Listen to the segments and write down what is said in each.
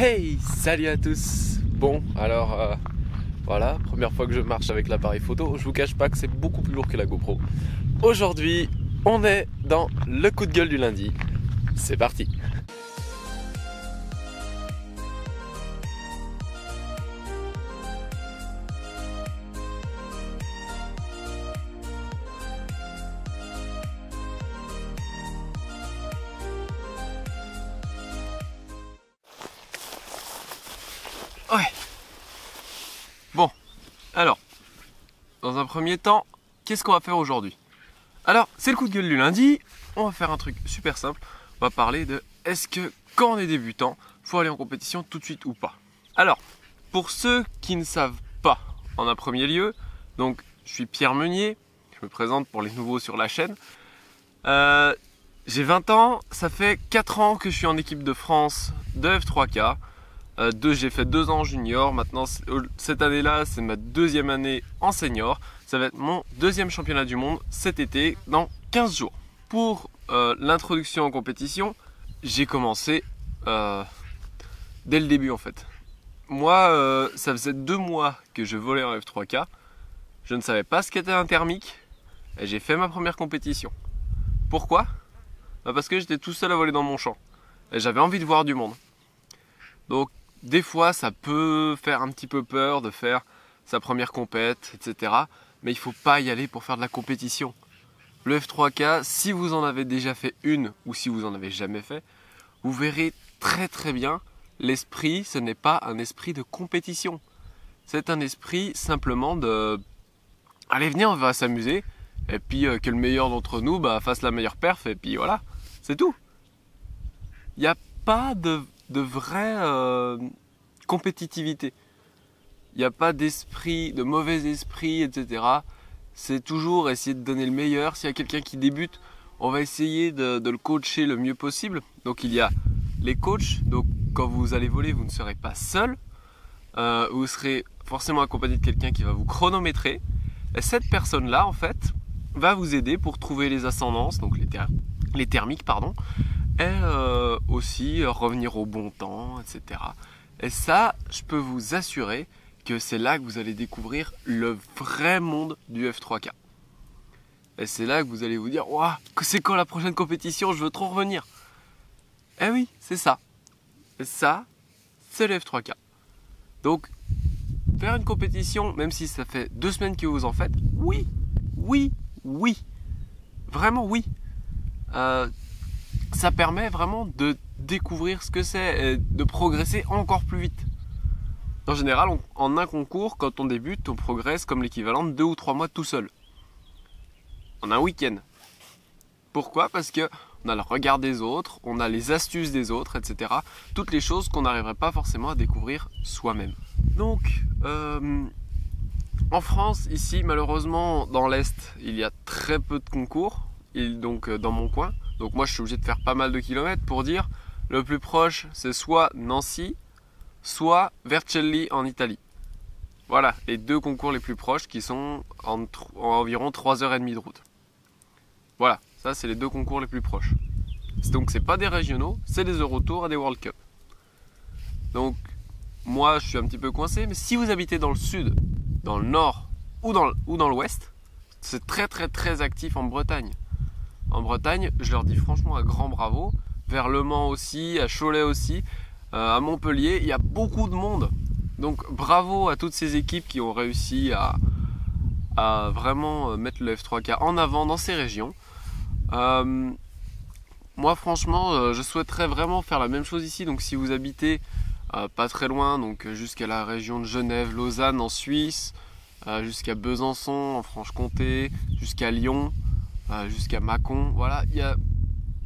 Hey, salut à tous Bon, alors euh, voilà, première fois que je marche avec l'appareil photo, je vous cache pas que c'est beaucoup plus lourd que la GoPro. Aujourd'hui, on est dans le coup de gueule du lundi. C'est parti alors, dans un premier temps, qu'est-ce qu'on va faire aujourd'hui? Alors, c'est le coup de gueule du lundi. On va faire un truc super simple. On va parler de est-ce que quand on est débutant, faut aller en compétition tout de suite ou pas? Alors, pour ceux qui ne savent pas, en un premier lieu, donc je suis Pierre Meunier, je me présente pour les nouveaux sur la chaîne. Euh, j'ai 20 ans, ça fait 4 ans que je suis en équipe de France de F3K. Euh, j'ai fait deux ans junior. Maintenant, cette année-là, c'est ma deuxième année en senior. Ça va être mon deuxième championnat du monde cet été, dans 15 jours. Pour euh, l'introduction en compétition, j'ai commencé euh, dès le début en fait. Moi, ça faisait deux mois que je volais en F3K. Je ne savais pas ce qu'était un thermique. Et j'ai fait ma première compétition. Pourquoi? Bah, Parce que j'étais tout seul à voler dans mon champ. Et j'avais envie de voir du monde. Donc des fois, ça peut faire un petit peu peur de faire sa première compète, etc. Mais il faut pas y aller pour faire de la compétition. Le F3K, si vous en avez déjà fait une ou si vous en avez jamais fait, vous verrez très très bien, l'esprit, ce n'est pas un esprit de compétition. C'est un esprit simplement de allez venez, on va s'amuser et puis euh, que le meilleur d'entre nous bah, fasse la meilleure perf et puis voilà, c'est tout. Il n'y a pas de de vraie euh, compétitivité. Il n'y a pas d'esprit, de mauvais esprit, etc. C'est toujours essayer de donner le meilleur. S'il y a quelqu'un qui débute, on va essayer de, le coacher le mieux possible. Donc il y a les coachs. Donc quand vous allez voler, vous ne serez pas seul. Euh, vous serez forcément accompagné de quelqu'un qui va vous chronométrer. Et cette personne-là, en fait, va vous aider pour trouver les ascendances, donc les, les thermiques, pardon, et euh, aussi revenir au bon temps, etc. Et ça, je peux vous assurer que c'est là que vous allez découvrir le vrai monde du F3K. Et c'est là que vous allez vous dire, que c'est quand la prochaine compétition, je veux trop revenir. Eh oui, c'est ça. Et ça, c'est le F3K. Donc, faire une compétition, même si ça fait deux semaines que vous en faites, oui, oui, oui. Vraiment oui. Euh, ça permet vraiment de découvrir ce que c'est et de progresser encore plus vite. En général, en un concours, quand on débute, on progresse comme l'équivalent de deux ou trois mois tout seul. En un week-end. Pourquoi? Parce que on a le regard des autres, on a les astuces des autres, etc. Toutes les choses qu'on n'arriverait pas forcément à découvrir soi-même. Donc, euh, en France, ici, malheureusement, dans l'Est, il y a très peu de concours. Donc, euh, dans mon coin, donc moi je suis obligé de faire pas mal de kilomètres pour dire le plus proche c'est soit Nancy, soit Vercelli en Italie. Voilà, les deux concours les plus proches qui sont en, environ 3h30 de route. Voilà, ça c'est les deux concours les plus proches. Donc c'est pas des régionaux, c'est des Eurotours et des World Cup. Donc moi je suis un petit peu coincé, mais si vous habitez dans le sud, dans le nord ou dans, ou dans l'ouest, c'est très très très actif en Bretagne en Bretagne, je leur dis franchement un grand bravo. Vers Le Mans aussi, à Cholet aussi, euh, à Montpellier, il y a beaucoup de monde. Donc bravo à toutes ces équipes qui ont réussi à, vraiment euh, mettre le F3K en avant dans ces régions. Euh, moi franchement, je souhaiterais vraiment faire la même chose ici. Donc si vous habitez pas très loin, donc jusqu'à la région de Genève, Lausanne en Suisse, jusqu'à Besançon en Franche-Comté, jusqu'à Lyon, jusqu'à Mâcon. Voilà, il y a...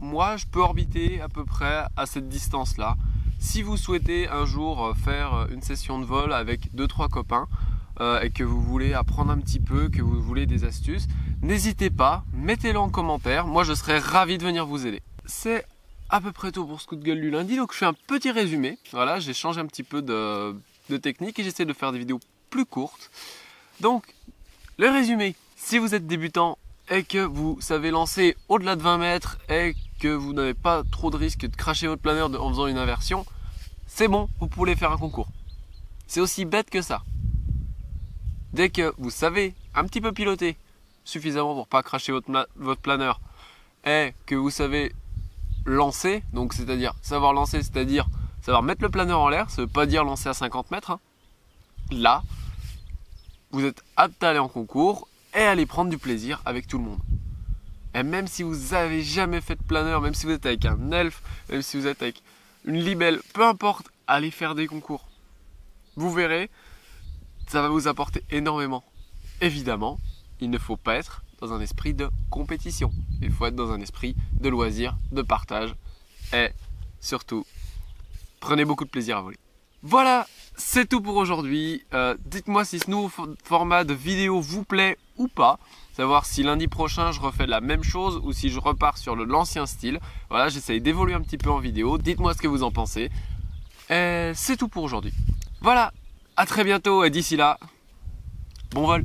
moi je peux orbiter à peu près à cette distance-là. Si vous souhaitez un jour euh, faire euh, une session de vol avec 2-3 copains euh, et que vous voulez apprendre un petit peu, que vous voulez des astuces, n'hésitez pas, mettez-le en commentaire. Moi je serais ravi de venir vous aider. C'est à peu près tout pour ce coup de gueule du lundi. Donc je fais un petit résumé. Voilà, j'ai changé un petit peu de technique et j'essaie de faire des vidéos plus courtes. Donc, le résumé. Si vous êtes débutant et que vous savez lancer au-delà de 20 mètres et que vous n'avez pas trop de risque de cracher votre planeur en faisant une inversion, c'est bon, vous pouvez faire un concours. C'est aussi bête que ça. Dès que vous savez un petit peu piloter, suffisamment pour pas cracher votre, votre planeur, et que vous savez lancer, donc c'est-à-dire savoir lancer, c'est-à-dire savoir mettre le planeur en l'air, ça veut pas dire lancer à 50 mètres. Hein. Là, vous êtes apte à aller en concours et aller prendre du plaisir avec tout le monde. Et même si vous avez jamais fait de planeur, même si vous êtes avec un elfe, même si vous êtes avec une libelle, peu importe, allez faire des concours. Vous verrez, ça va vous apporter énormément. Évidemment, il ne faut pas être dans un esprit de compétition. Il faut être dans un esprit de loisir, de partage et surtout, prenez beaucoup de plaisir à voler. Voilà, c'est tout pour aujourd'hui. Euh, dites-moi si ce nouveau format de vidéo vous plaît ou pas. Savoir si lundi prochain je refais la même chose ou si je repars sur l'ancien style. Voilà, j'essaye d'évoluer un petit peu en vidéo. Dites-moi ce que vous en pensez. C'est tout pour aujourd'hui. Voilà, à très bientôt et d'ici là, bon vol